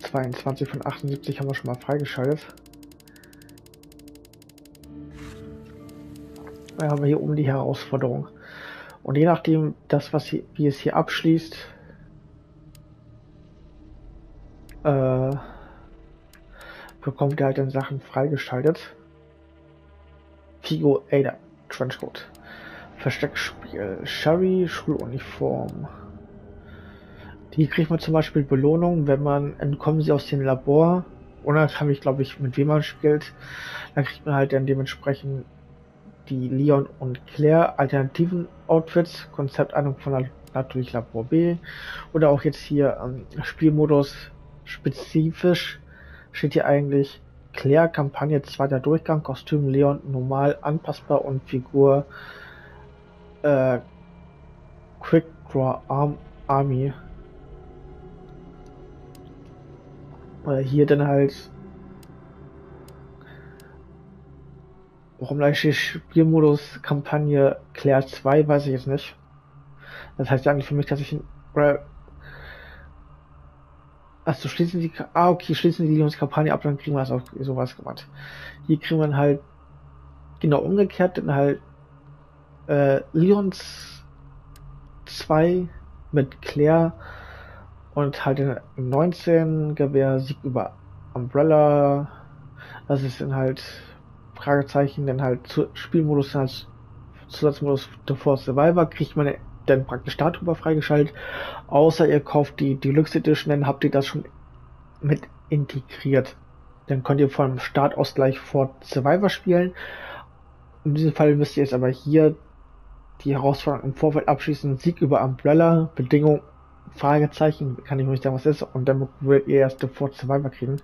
Zweiundzwanzig von 78 haben wir schon mal freigeschaltet. Haben wir hier oben die Herausforderung. Und je nachdem, das, was hier, wie es hier abschließt, äh, bekommt ihr halt dann Sachen freigeschaltet. Figo Ada, Trenchcoat. Versteckspiel, Sherry, Schuluniform. Die kriegt man zum Beispiel Belohnung, wenn man entkommen sie aus dem Labor, unabhängig, glaube ich, mit wem man spielt, dann kriegt man halt dann dementsprechend die Leon und Claire alternativen Outfits, Konzeptahnung von natürlich Labor B. Oder auch jetzt hier ähm, Spielmodus spezifisch steht hier eigentlich Claire, Kampagne, zweiter Durchgang, Kostüm Leon normal, anpassbar und Figur äh, Quick Draw Arm Army. Oder hier dann halt Warum gleich Spielmodus Kampagne Claire 2, weiß ich jetzt nicht. Das heißt eigentlich für mich, dass ich oder Achso, schließen die Ah, okay, schließen die Leons Kampagne ab, dann kriegen wir es auch sowas gemacht. Hier kriegen wir halt genau umgekehrt, dann halt äh, Leons 2 mit Claire und halt den 19 Gewehr Sieg über Umbrella. Das ist dann halt Fragezeichen, dann halt zu, Spielmodus als Zusatzmodus The Force Survivor kriegt man dann praktisch darüber freigeschaltet. Außer ihr kauft die Deluxe Edition, dann habt ihr das schon mit integriert. Dann könnt ihr vom Start aus gleich Fort Survivor spielen. In diesem Fall müsst ihr jetzt aber hier die Herausforderung im Vorfeld abschließen. Sieg über Umbrella, Bedingung, Fragezeichen, kann ich nicht sagen, was ist. Und dann werdet ihr erst The Fort Survivor kriegen.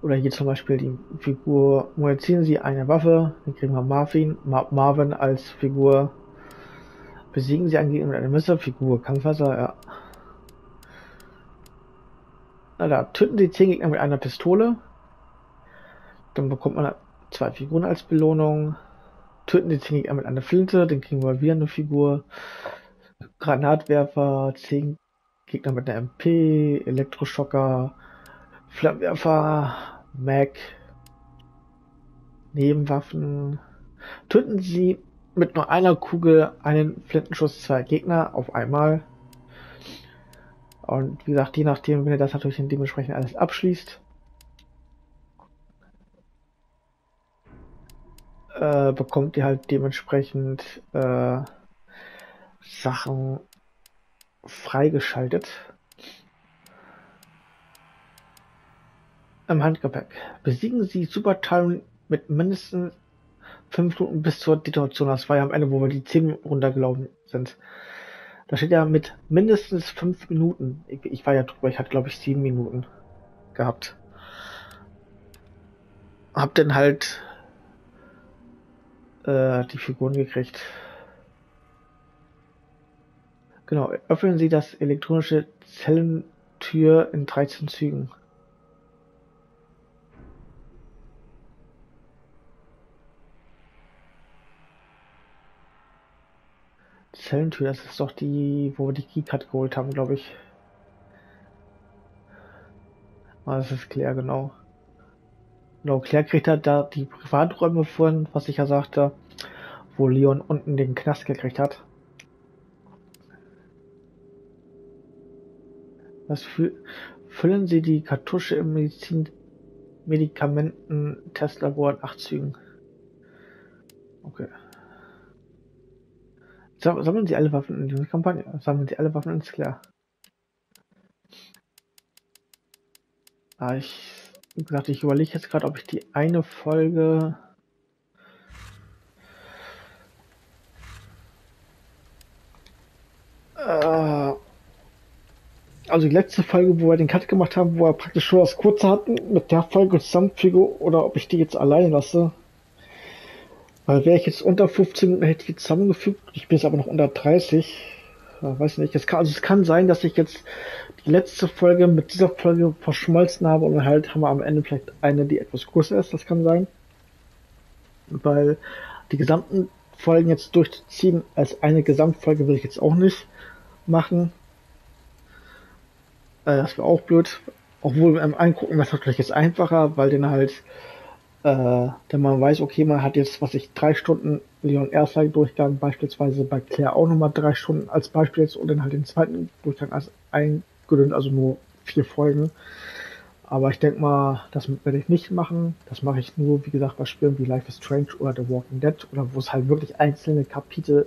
Oder hier zum Beispiel die Figur, mobilisieren Sie eine Waffe, dann kriegen wir Marvin, Mar Marvin als Figur. Besiegen Sie einen Gegner mit einer Messerfigur, Kampfwasser, ja. Na da, töten Sie 10 Gegner mit einer Pistole. Dann bekommt man zwei Figuren als Belohnung. Töten Sie 10 Gegner mit einer Flinte, dann kriegen wir wieder eine Figur. Granatwerfer, 10 Gegner mit einer MP, Elektroschocker, Flammenwerfer, Mac, Nebenwaffen. Töten Sie mit nur einer Kugel einen Flintenschuss zwei Gegner auf einmal. Und wie gesagt, je nachdem, wenn ihr das natürlich dementsprechend alles abschließt, äh, bekommt ihr halt dementsprechend äh, Sachen freigeschaltet. Im Handgepäck. Besiegen Sie Super Tyron mit mindestens 5 Minuten bis zur Detonation. Das war ja am Ende, wo wir die 10 Minuten runtergelaufen sind. Da steht ja mit mindestens 5 Minuten. Ich, ich, war ja drüber, ich hatte glaube ich 7 Minuten gehabt. Hab dann halt äh, die Figuren gekriegt. Genau, öffnen Sie das elektronische Zellentür in 13 Zügen. Zellentür, das ist doch die, wo wir die Keycard geholt haben, glaube ich. Ah, das ist Claire, genau. Genau, Claire kriegt halt da die Privaträume vorhin, was ich ja sagte, wo Leon unten den Knast gekriegt hat. Was für, füllen Sie die Kartusche im Medizin Medikamenten-Testlabor in acht Zügen. Okay. Sammeln Sie alle Waffen in dieser Kampagne. Sammeln Sie alle Waffen ins Klar. Ah, ich, wie gesagt, ich überlege jetzt gerade, ob ich die eine Folge äh, also die letzte Folge, wo wir den Cut gemacht haben, wo wir praktisch schon das kurze hatten, mit der Folge zusammenfüge oder ob ich die jetzt alleine lasse. Weil wäre ich jetzt unter 15 Minuten, hätte ich jetzt zusammengefügt. Ich bin jetzt aber noch unter 30. Ja, weiß nicht. Es kann, also es kann sein, dass ich jetzt die letzte Folge mit dieser Folge verschmolzen habe und halt haben wir am Ende vielleicht eine, die etwas größer ist. Das kann sein. Weil die gesamten Folgen jetzt durchzuziehen als eine Gesamtfolge will ich jetzt auch nicht machen. Äh, das wäre auch blöd. Obwohl beim Angucken das vielleicht jetzt einfacher, weil den halt äh, denn man weiß, okay, man hat jetzt, was ich, drei Stunden Leon erster Durchgang, beispielsweise bei Claire auch nochmal drei Stunden als Beispiel jetzt und dann halt den zweiten Durchgang als eingedünnt, also nur vier Folgen. Aber ich denke mal, das werde ich nicht machen. Das mache ich nur, wie gesagt, bei Spielen wie Life is Strange oder The Walking Dead oder wo es halt wirklich einzelne Kapitel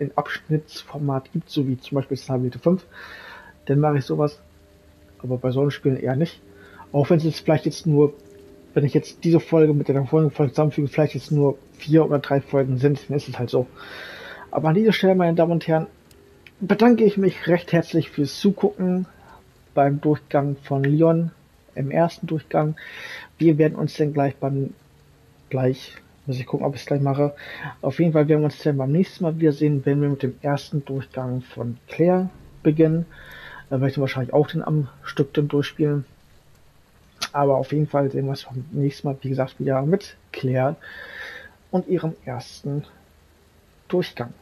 in Abschnittsformat gibt, so wie zum Beispiel Starblade 5. Dann mache ich sowas. Aber bei solchen Spielen eher nicht. Auch wenn es jetzt vielleicht jetzt nur wenn ich jetzt diese Folge mit der folgenden Folge zusammenfüge, vielleicht jetzt nur vier oder drei Folgen sind, dann ist es halt so. Aber an dieser Stelle, meine Damen und Herren, bedanke ich mich recht herzlich fürs Zugucken beim Durchgang von Leon im ersten Durchgang. Wir werden uns dann gleich beim gleich, muss ich gucken, ob ich es gleich mache. Auf jeden Fall werden wir uns dann beim nächsten Mal wiedersehen, wenn wir mit dem ersten Durchgang von Claire beginnen. Da werde ich dann wahrscheinlich auch den am Stück dann durchspielen. Aber auf jeden Fall sehen wir uns beim nächsten Mal, wie gesagt, wieder mit Claire und ihrem ersten Durchgang.